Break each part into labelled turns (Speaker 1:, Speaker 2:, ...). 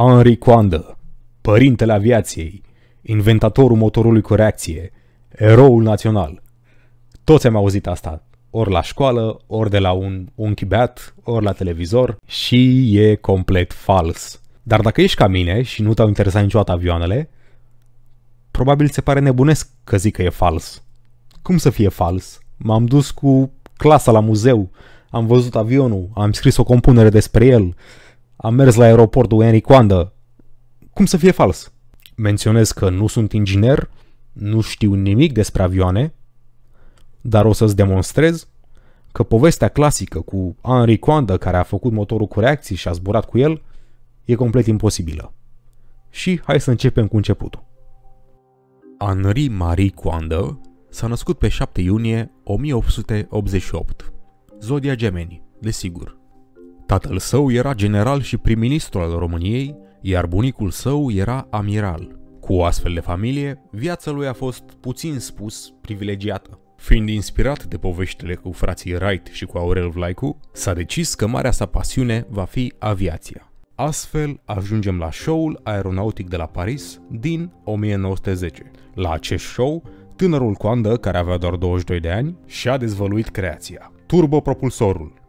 Speaker 1: Henri Coandă, părintele aviației, inventatorul motorului cu reacție, eroul național. Toți am auzit asta, ori la școală, ori de la un unchi beat, ori la televizor și e complet fals. Dar dacă ești ca mine și nu te-au interesat niciodată avioanele, probabil se pare nebunesc că zic că e fals. Cum să fie fals? M-am dus cu clasa la muzeu, am văzut avionul, am scris o compunere despre el, am mers la aeroportul Henry Coandă. Cum să fie fals? Menționez că nu sunt inginer, nu știu nimic despre avioane, dar o să-ți demonstrez că povestea clasică cu Henri Coandă care a făcut motorul cu reacții și a zburat cu el e complet imposibilă. Și hai să începem cu începutul. Henri Marie Coandă s-a născut pe 7 iunie 1888. Zodia Gemeni, desigur. Tatăl său era general și prim-ministru al României, iar bunicul său era amiral. Cu o astfel de familie, viața lui a fost, puțin spus, privilegiată. Fiind inspirat de poveștile cu frații Wright și cu Aurel Vlaicu, s-a decis că marea sa pasiune va fi aviația. Astfel, ajungem la show-ul aeronautic de la Paris din 1910. La acest show, tânărul Coandă, care avea doar 22 de ani, și-a dezvăluit creația, turbopropulsorul.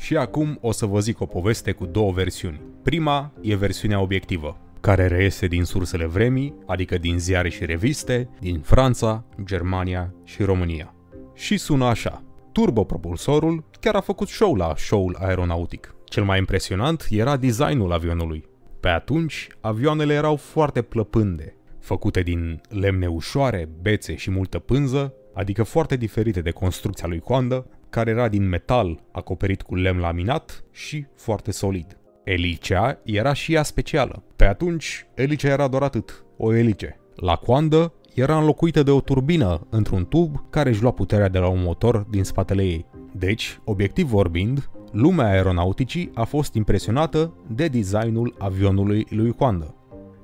Speaker 1: Și acum o să vă zic o poveste cu două versiuni. Prima e versiunea obiectivă, care reiese din sursele vremii, adică din ziare și reviste, din Franța, Germania și România. Și sună așa. Turbopropulsorul chiar a făcut show la show-ul aeronautic. Cel mai impresionant era designul avionului. Pe atunci, avioanele erau foarte plăpânde, făcute din lemne ușoare, bețe și multă pânză, adică foarte diferite de construcția lui Coandă, care era din metal acoperit cu lemn laminat și foarte solid. Elicea era și ea specială. Pe atunci, elicea era doar atât, o elice. La coandă era înlocuită de o turbină într-un tub care își lua puterea de la un motor din spatele ei. Deci, obiectiv vorbind, lumea aeronauticii a fost impresionată de designul avionului lui Coandă.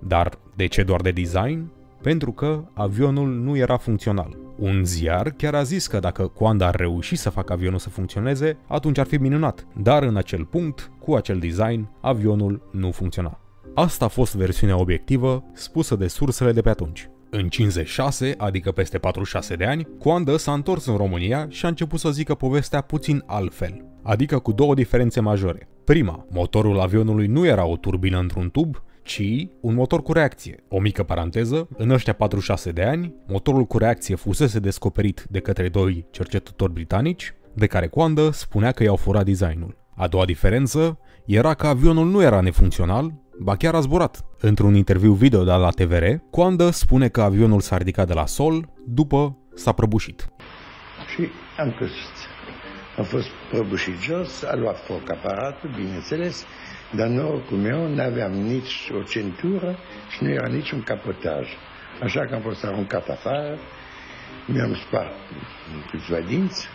Speaker 1: Dar de ce doar de design? Pentru că avionul nu era funcțional. Un ziar chiar a zis că dacă Coanda ar reuși să facă avionul să funcționeze, atunci ar fi minunat. Dar în acel punct, cu acel design, avionul nu funcționa. Asta a fost versiunea obiectivă spusă de sursele de pe atunci. În 56, adică peste 46 de ani, Coandă s-a întors în România și a început să zică povestea puțin altfel, adică cu două diferențe majore. Prima, motorul avionului nu era o turbină într-un tub, ci un motor cu reacție. O mică paranteză, în ăștia 46 de ani, motorul cu reacție fusese descoperit de către doi cercetători britanici, de care Coandă spunea că i-au furat designul. A doua diferență era că avionul nu era nefuncțional, ba chiar a zburat. Într-un interviu video dat la TVR, Coandă spune că avionul s-a ridicat de la sol după s-a prăbușit.
Speaker 2: Și am căzut. A fost prăbușit jos, a luat foc aparatul, bineînțeles, dar norocul meu nu aveam nici o centură și nu era niciun capotaj. Așa că am fost aruncat afară, mi-am spart câțiva dinți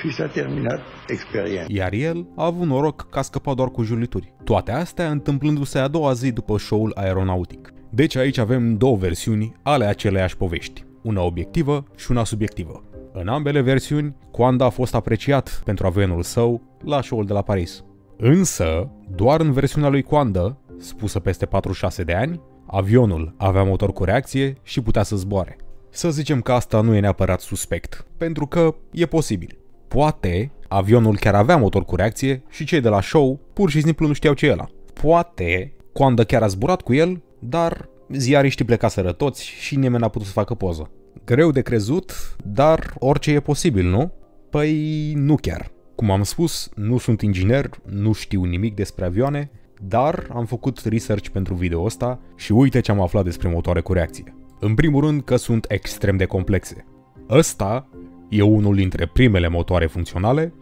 Speaker 2: și s-a terminat experiența.
Speaker 1: Iar el a avut noroc că a scăpat doar cu julituri. Toate astea întâmplându-se a doua zi după show-ul aeronautic. Deci aici avem două versiuni ale aceleiași povești, una obiectivă și una subiectivă. În ambele versiuni, Coanda a fost apreciat pentru avionul său la show-ul de la Paris. Însă, doar în versiunea lui Coandă, spusă peste 46 de ani, avionul avea motor cu reacție și putea să zboare. Să zicem că asta nu e neapărat suspect, pentru că e posibil. Poate avionul chiar avea motor cu reacție și cei de la show pur și simplu nu știau ce e ăla. Poate Coandă chiar a zburat cu el, dar ziariștii plecaseră toți și nimeni n-a putut să facă poză. Greu de crezut, dar orice e posibil, nu? Păi nu chiar. Cum am spus, nu sunt inginer, nu știu nimic despre avioane, dar am făcut research pentru video ăsta și uite ce am aflat despre motoare cu reacție. În primul rând că sunt extrem de complexe. Ăsta e unul dintre primele motoare funcționale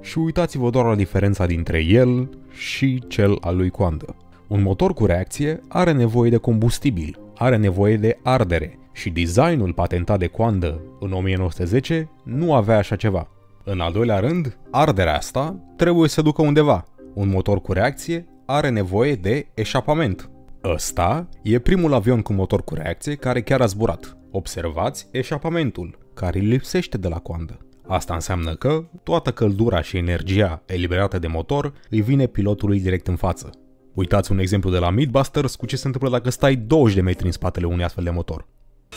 Speaker 1: și uitați-vă doar la diferența dintre el și cel al lui Coandă. Un motor cu reacție are nevoie de combustibil, are nevoie de ardere și designul patentat de Coandă în 1910 nu avea așa ceva. În al doilea rând, arderea asta trebuie să ducă undeva. Un motor cu reacție are nevoie de eșapament. Ăsta e primul avion cu motor cu reacție care chiar a zburat. Observați eșapamentul, care îi lipsește de la coandă. Asta înseamnă că toată căldura și energia eliberată de motor îi vine pilotului direct în față. Uitați un exemplu de la Midbusters cu ce se întâmplă dacă stai 20 de metri în spatele unui astfel de motor.
Speaker 3: 40%,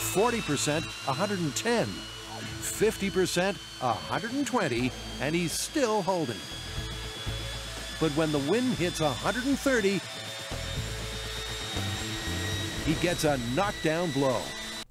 Speaker 3: 110. 50%, 120, and he's still holding. But when the wind hits 130, he gets a knockdown blow.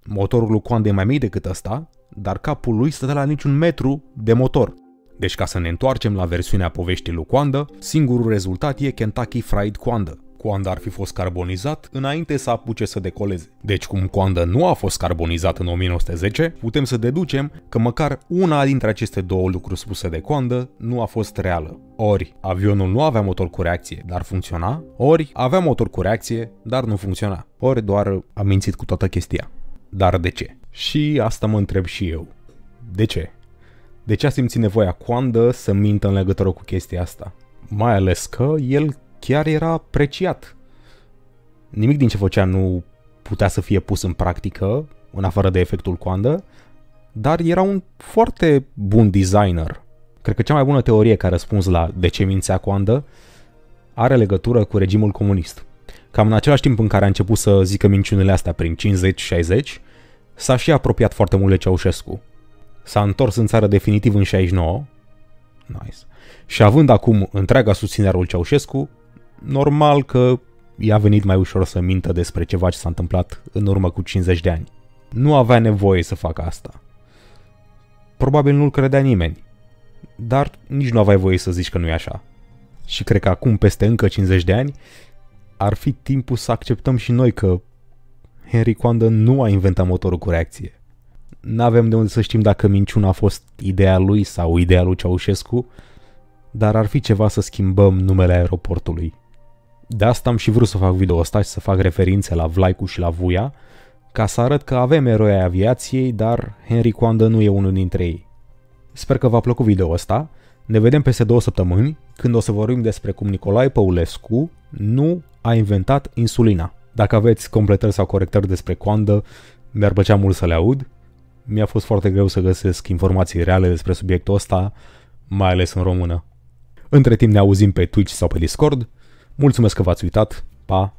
Speaker 1: Motorul lui Coanda e mai mic decât ăsta, dar capul lui stătea la niciun metru de motor. Deci ca să ne întoarcem la versiunea poveștii lui Coanda, singurul rezultat e Kentucky Fried Coanda. Coanda ar fi fost carbonizat înainte să apuce să decoleze. Deci cum Coanda nu a fost carbonizat în 1910, putem să deducem că măcar una dintre aceste două lucruri spuse de Coanda nu a fost reală. Ori avionul nu avea motor cu reacție, dar funcționa, ori avea motor cu reacție, dar nu funcționa. Ori doar a mințit cu toată chestia. Dar de ce? Și asta mă întreb și eu. De ce? De ce a simțit nevoia Coandă să mintă în legătură cu chestia asta? Mai ales că el chiar era apreciat. Nimic din ce făcea nu putea să fie pus în practică, în afară de efectul Coandă, dar era un foarte bun designer. Cred că cea mai bună teorie care a răspuns la de ce mințea Coandă are legătură cu regimul comunist. Cam în același timp în care a început să zică minciunile astea prin 50-60, s-a și apropiat foarte mult de Ceaușescu. S-a întors în țară definitiv în 69, nice. și având acum întreaga susținere al Ceaușescu, normal că i-a venit mai ușor să mintă despre ceva ce s-a întâmplat în urmă cu 50 de ani. Nu avea nevoie să facă asta. Probabil nu-l credea nimeni, dar nici nu aveai voie să zici că nu e așa. Și cred că acum, peste încă 50 de ani, ar fi timpul să acceptăm și noi că Henry Coandă nu a inventat motorul cu reacție. N-avem de unde să știm dacă minciuna a fost ideea lui sau ideea lui Ceaușescu, dar ar fi ceva să schimbăm numele aeroportului. De asta am și vrut să fac video ăsta și să fac referințe la Vlaicu și la Vuia, ca să arăt că avem eroi ai aviației, dar Henry Coandă nu e unul dintre ei. Sper că v-a plăcut video ăsta. Ne vedem peste două săptămâni, când o să vorbim despre cum Nicolae Păulescu nu a inventat insulina. Dacă aveți completări sau corectări despre coandă, mi-ar plăcea mult să le aud. Mi-a fost foarte greu să găsesc informații reale despre subiectul ăsta, mai ales în română. Între timp ne auzim pe Twitch sau pe Discord. Mulțumesc că v-ați uitat. Pa!